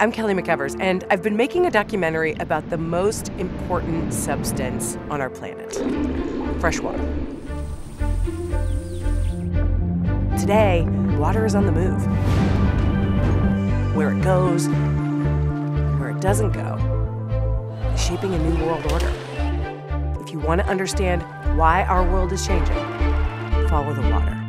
I'm Kelly McEvers, and I've been making a documentary about the most important substance on our planet fresh water. Today, water is on the move. Where it goes, where it doesn't go, is shaping a new world order. If you want to understand why our world is changing, follow the water.